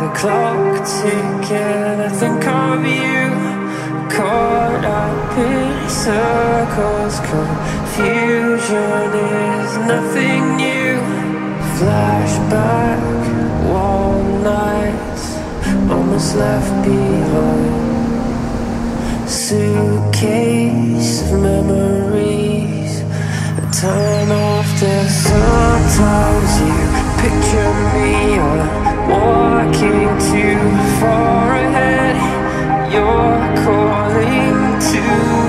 the clock ticking, I think of you. Caught up in circles, confusion is nothing new. Flashback, warm nights, almost left behind. Suitcase of memories, a time after sometimes you picture me or walking too far ahead. You're calling to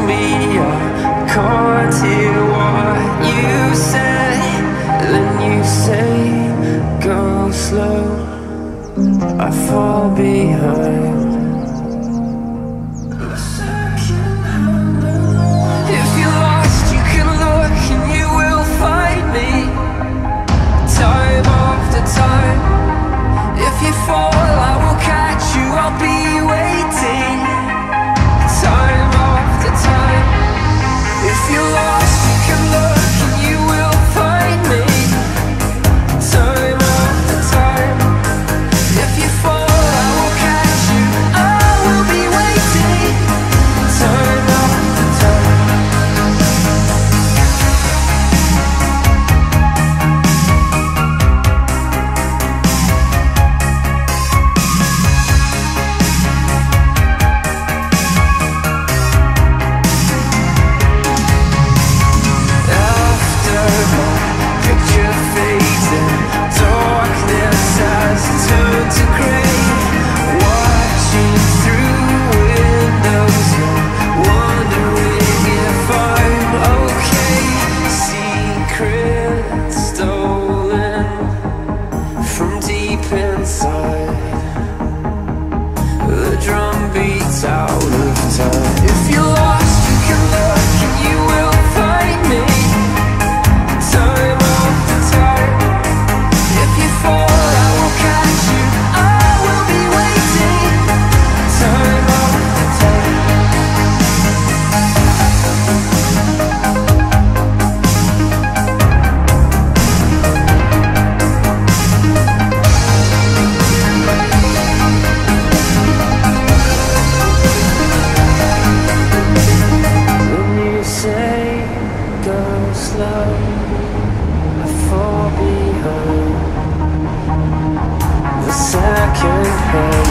me, I can't hear what you said. Then you say, go slow, I fall behind. slow, I fall behind. The second hand.